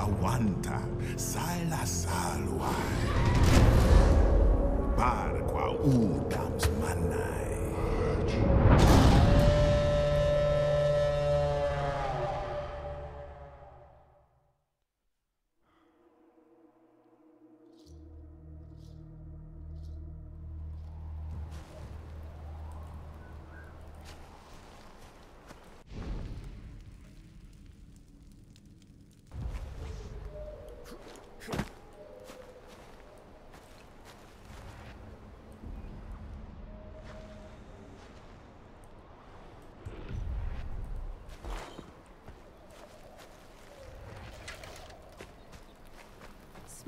Hawanta Sala Salwa. Barqua Udams Manai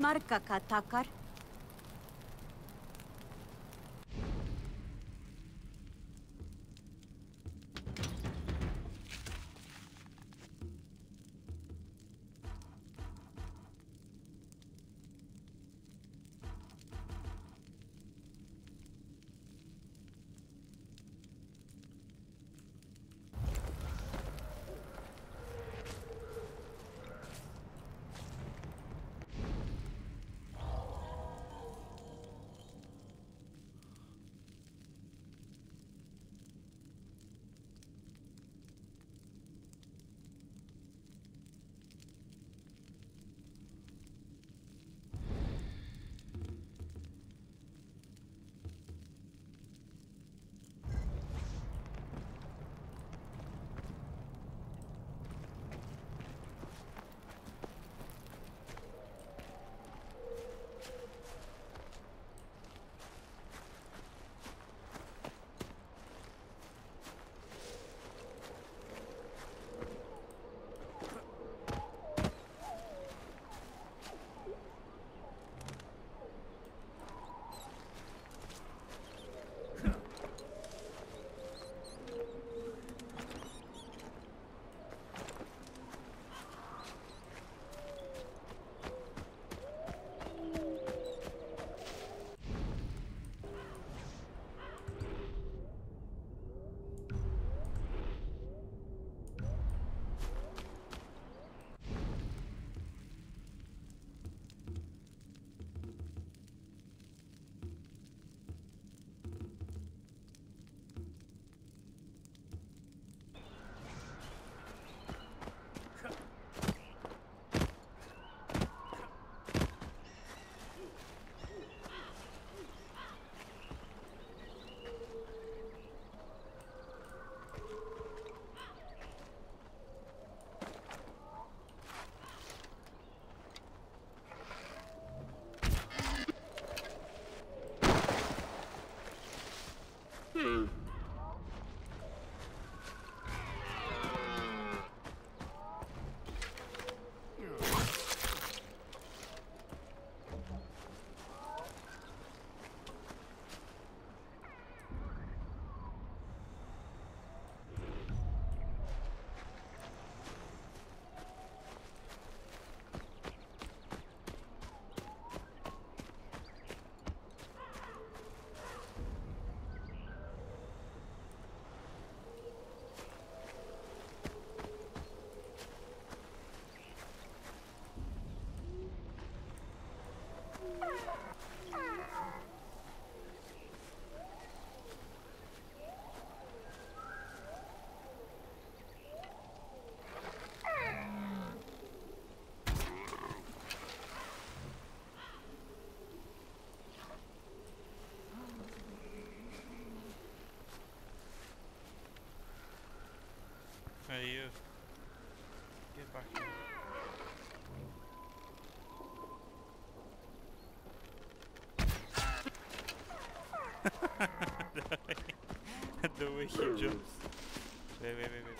Marka Katakar way he jumps. Wait, wait, wait, wait,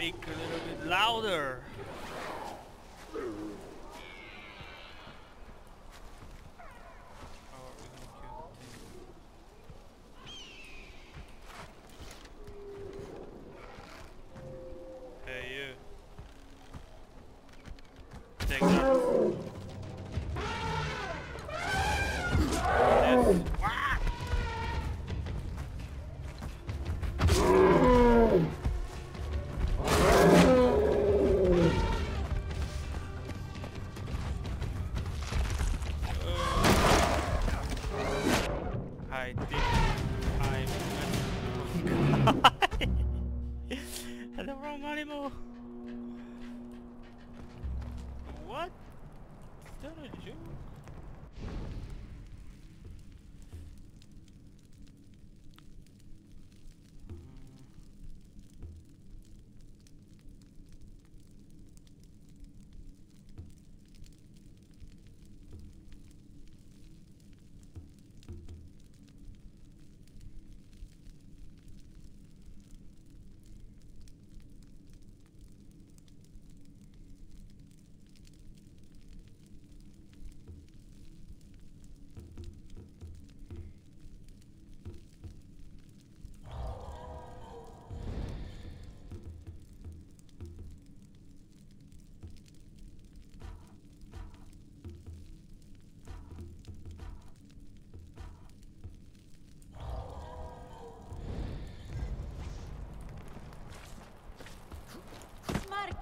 Speak a little bit louder.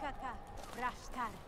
Kaka Rashtar.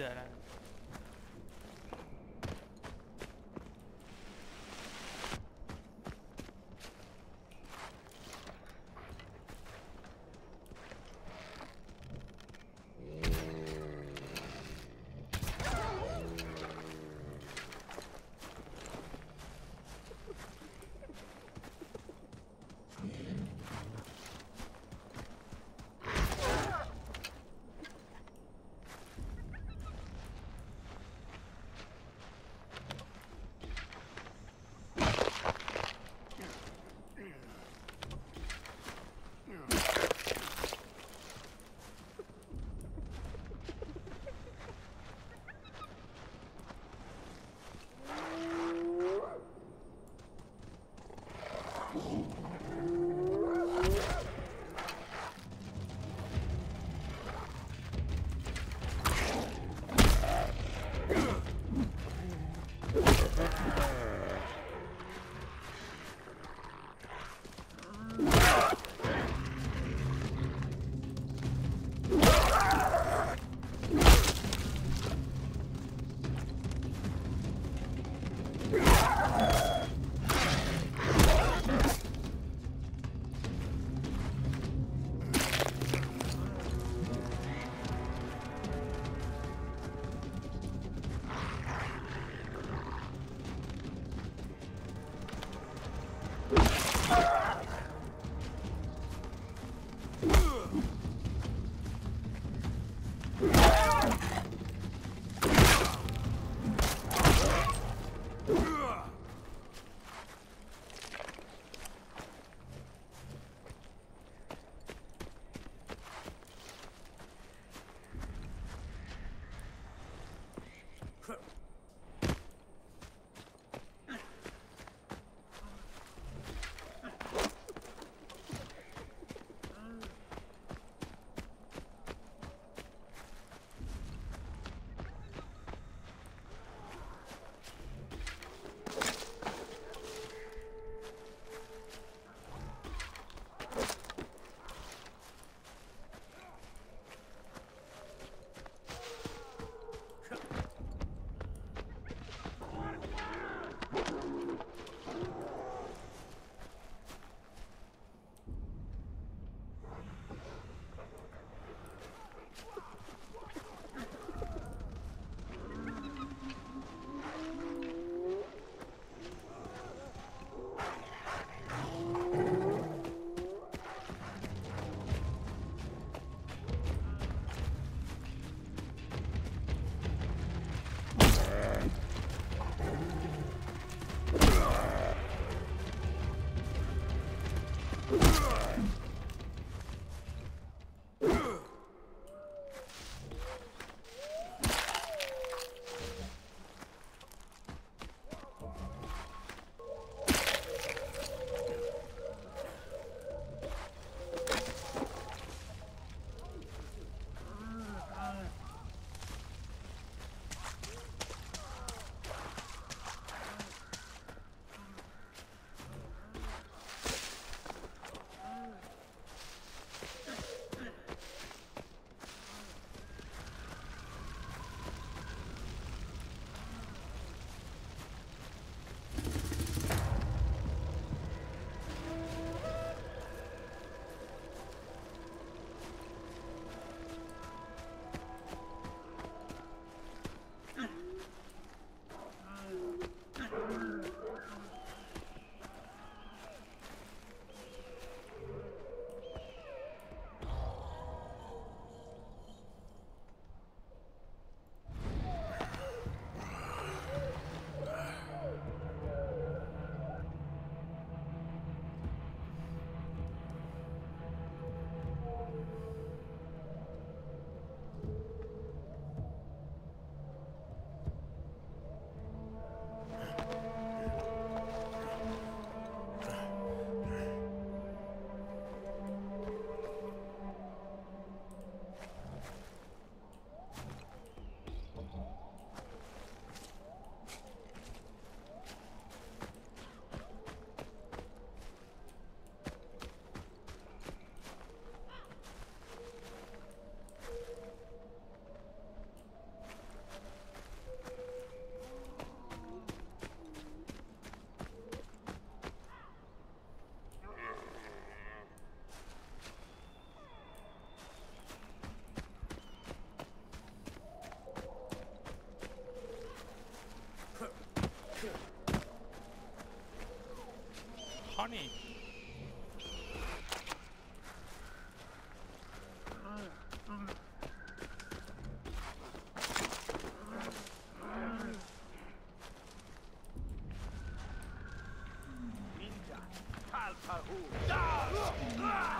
Ta-da. honey. Ninja, Talpahoo. Ah! Ah!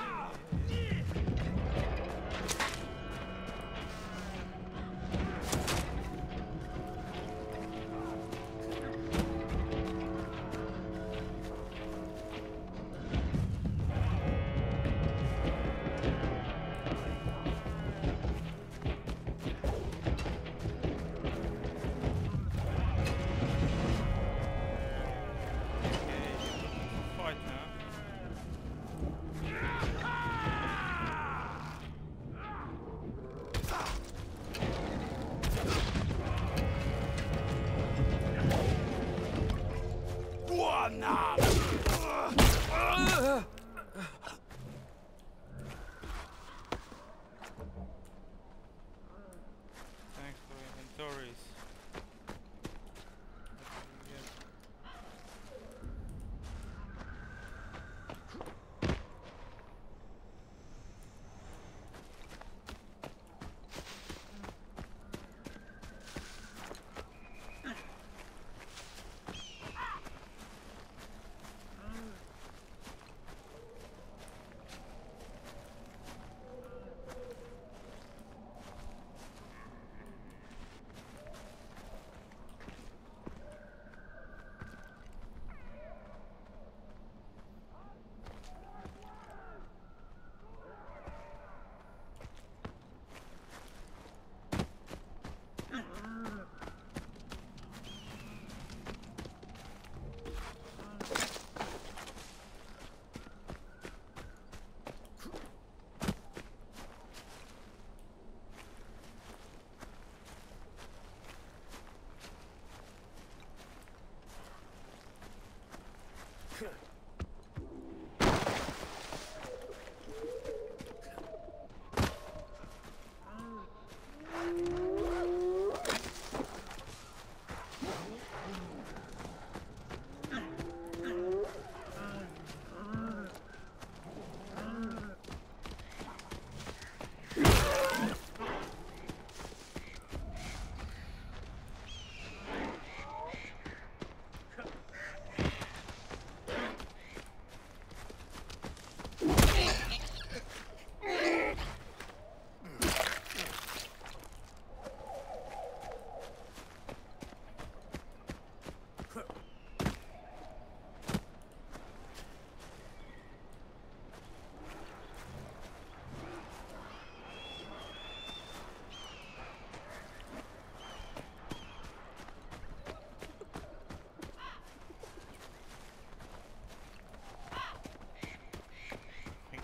Huh.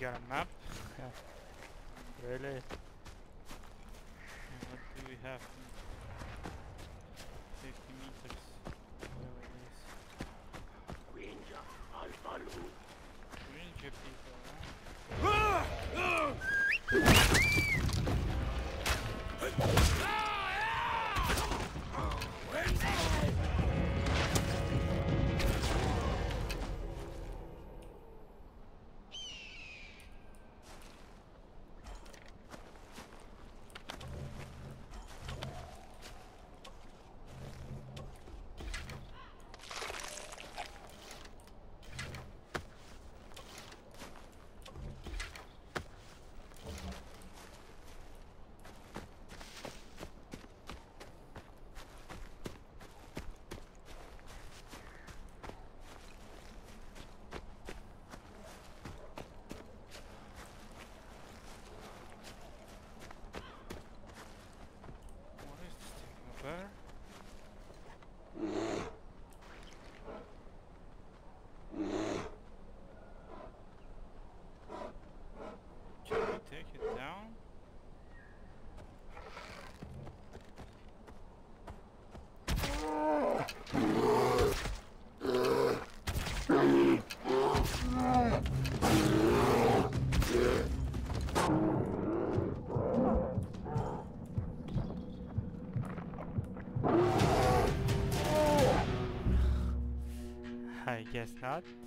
got a map? really? What do we have guess not.